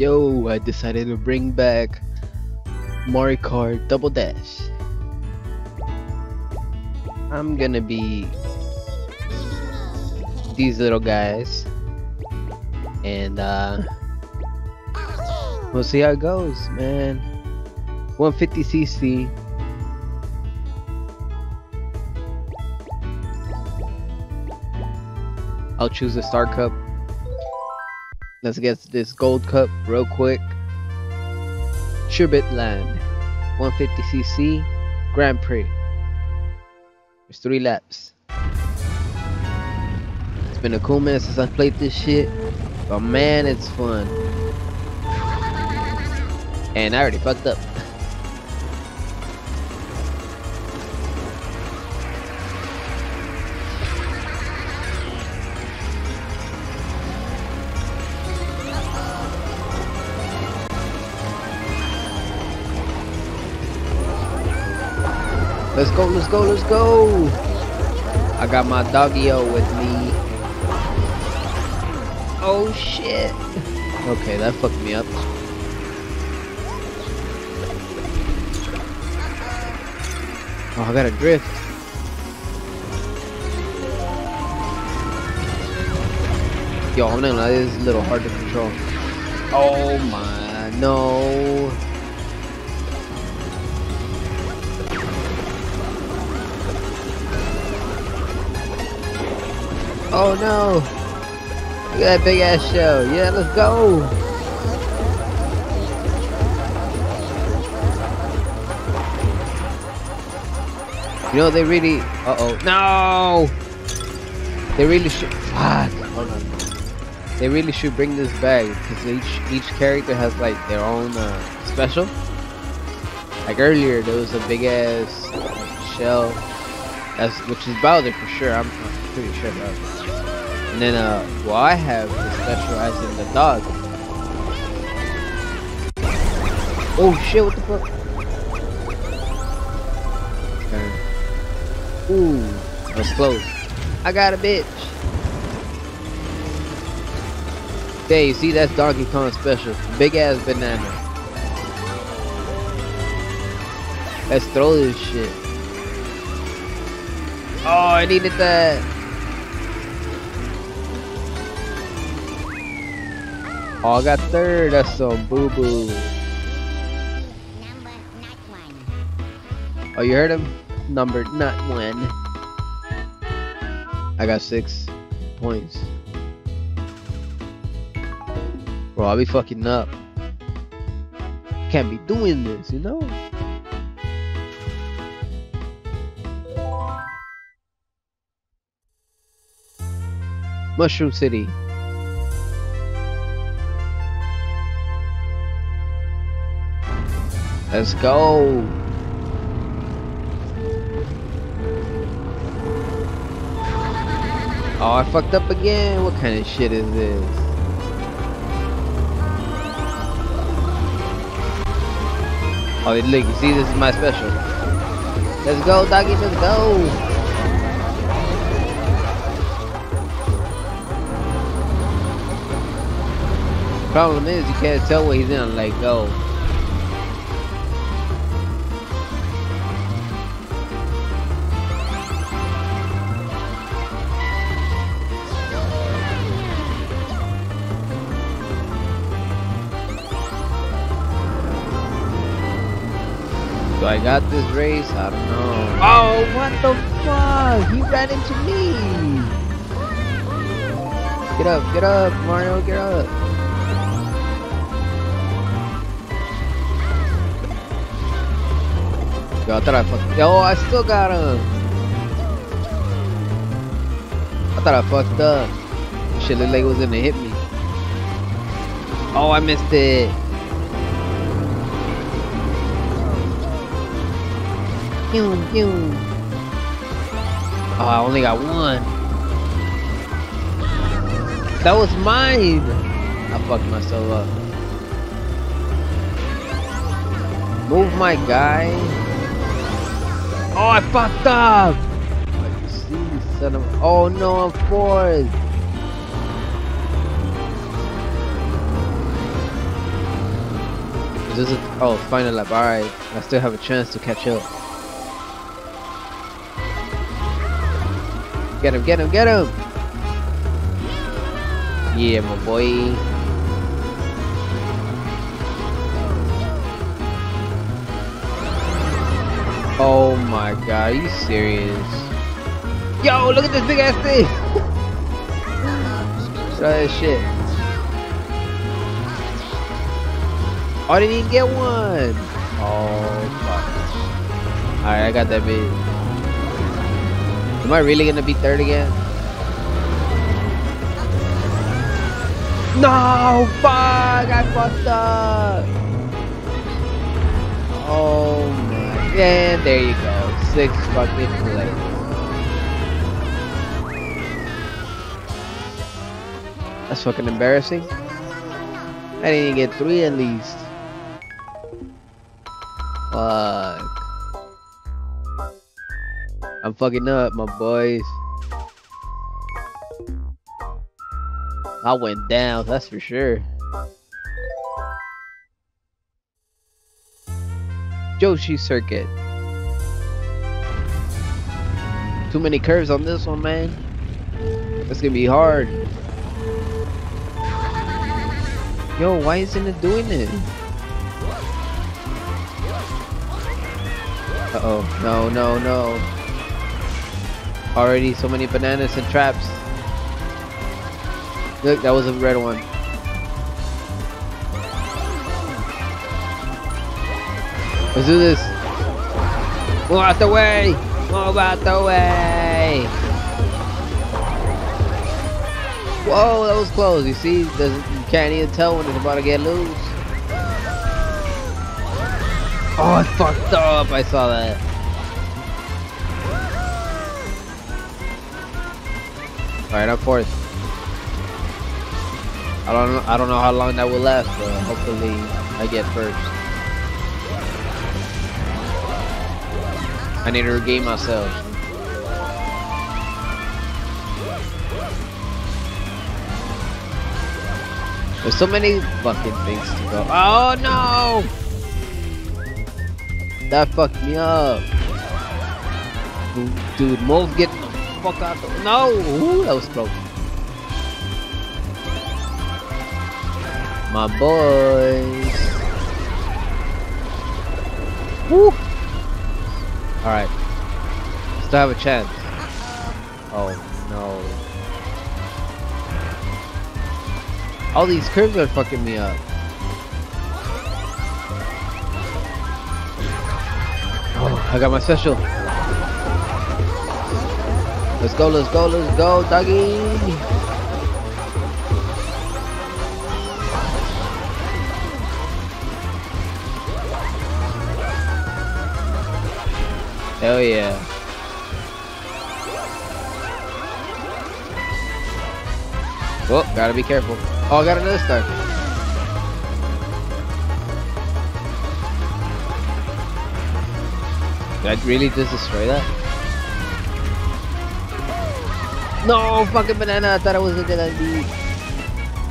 Yo, I decided to bring back Mario Kart Double Dash. I'm gonna be these little guys, and uh, we'll see how it goes, man. 150cc. I'll choose the Star Cup. Let's get this Gold Cup real quick. Sherbet Land, 150cc Grand Prix. There's three laps. It's been a cool minute since I played this shit, but man, it's fun. And I already fucked up. Let's go, let's go, let's go. I got my doggy-o with me. Oh shit. Okay, that fucked me up. Oh, I gotta drift. Yo, I'm gonna lie, this is a little hard to control. Oh my, no. Oh no! Look at that big ass show. Yeah, let's go! You know they really. Uh oh. No! They really should. Fuck! Hold on. They really should bring this back because each each character has like their own uh, special. Like earlier, there was a big ass shell, which is Bowser for sure. I'm, I'm pretty sure about it. And then, uh, well, I have the special as in the dog. Oh shit! What the fuck? Okay. Ooh, that's close. I got a bitch. Hey, you see that's Donkey Kong special. Big ass banana. Let's throw this shit. Oh, I needed that. Oh, I got third. That's some boo boo. Oh, you heard him? Number not one. I got six points. Bro, I'll be fucking up. Can't be doing this, you know? Mushroom City. Let's go. Oh, I fucked up again. What kind of shit is this? Oh, look, you see, this is my special. Let's go, doggy, let's go. Problem is, you can't tell what he's gonna let go. So I got this race? I don't know. Oh, what the fuck? He ran into me. Get up, get up, Mario, get up. Yo, I I fucked. Yo, I still got him. I thought I fucked up. Shit looked like it was gonna hit me. Oh, I missed it. Pew, pew. Oh, I only got one. That was mine. I fucked myself up. Move my guy. Oh, I fucked up. You see, son of. Oh no, I'm fourth. this is oh final lap. All right, I still have a chance to catch up. Get him! Get him! Get him! Yeah, my boy. Oh my god, are you serious? Yo, look at this big ass thing! Try that shit. Oh, I didn't even get one! Oh, fuck. Alright, I got that bit. Am I really gonna be third again? No! Fuck! I fucked up! Oh and there you go. Six fucking plays. That's fucking embarrassing. I didn't even get three at least. Fuck. I'm fucking up, my boys. I went down, that's for sure. Yoshi Circuit. Too many curves on this one, man. It's gonna be hard. Yo, why isn't it doing it? Uh-oh. No, no, no. Already so many bananas and traps. Look, that was a red one. Let's do this. Move out the way! Move out the way! Whoa, that was close. You see, you can't even tell when it's about to get loose. Oh, I fucked up. I saw that. All right, I'm fourth. I don't. I don't know how long that will last, but hopefully I get first. I need to regain myself. There's so many fucking things to go. Oh no! That fucked me up. Dude, move, get the fuck out the- No! Ooh, that was close. My boys. Woo! Alright. Still have a chance. Oh no. All these curves are fucking me up. Oh, I got my special. Let's go, let's go, let's go, doggy. Hell yeah. Oh, gotta be careful. Oh, I got another star. Did I really just destroy that? No, fucking banana. I thought I was gonna be.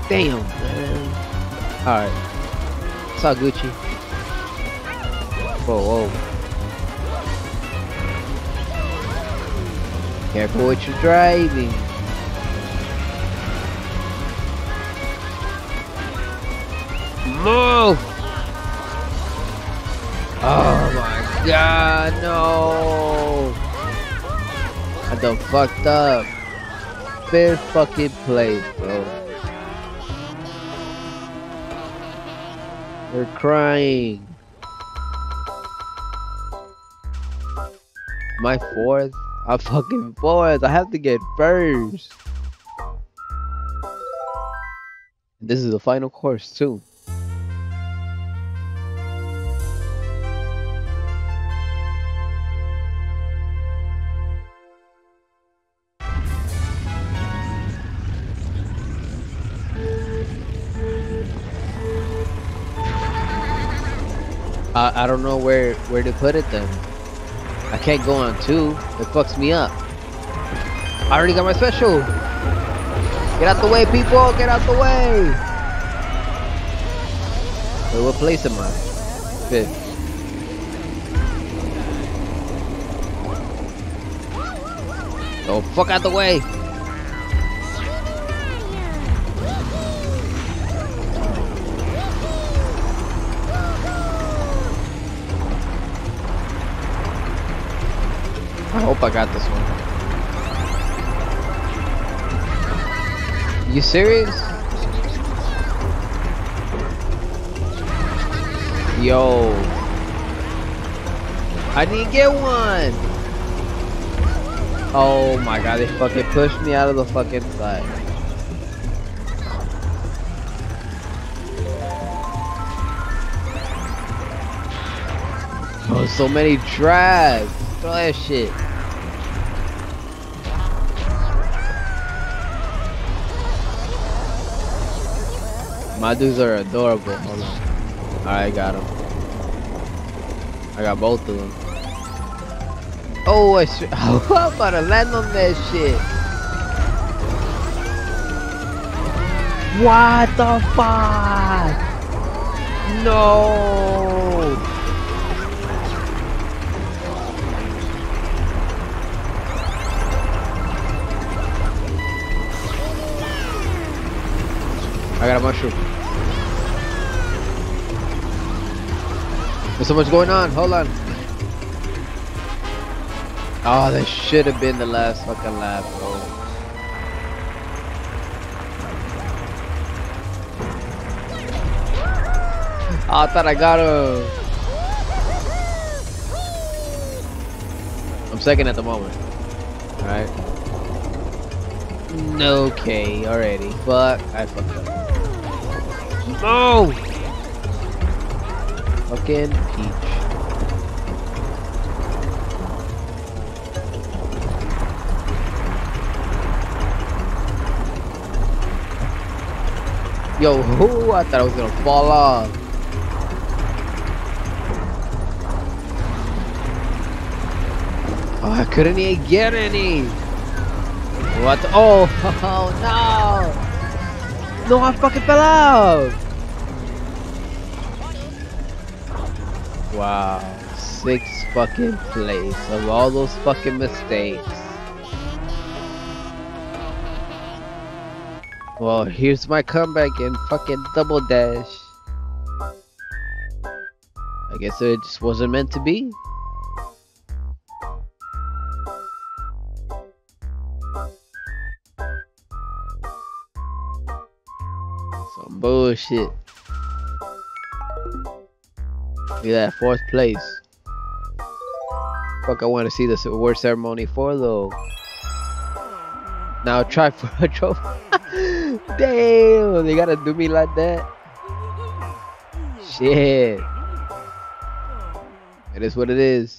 Damn, man. Alright. Saw Gucci. Whoa, whoa. Careful what you're driving. Move! Oh my god, no! I done fucked up. Fair fucking place, bro. They're crying. My fourth? I'm fucking fourth. I have to get first. This is the final course too. I, I don't know where where to put it then. I can't go on two. It fucks me up. I already got my special. Get out the way, people. Get out the way. Wait, what place am I? fifth. Oh, fuck out the way! I hope I got this one. You serious? Yo. I didn't get one. Oh my god, they fucking pushed me out of the fucking side. Oh, so many drags. Throw that shit. My dudes are adorable. Hold on. Alright, got them. I got both of them. Oh, I should. Oh, I'm about to land on that shit. What the fuck? No. I got a mushroom. There's so much going on. Hold on. Oh, that should have been the last fucking lap, bro. Oh, I thought I got him. I'm second at the moment. Alright. Okay, already. Fuck. I fucked up. No! Fucking Peach. Yo, who? I thought I was gonna fall off. Oh, I couldn't even get any. What? Oh, oh no! No, I fucking fell out! Wow. Sixth fucking place of all those fucking mistakes. Well, here's my comeback in fucking double dash. I guess it just wasn't meant to be. Some bullshit. Look at that, fourth place. Fuck, I want to see the award ceremony for though. Now try for a trophy. Damn, they gotta do me like that. Shit. It is what it is.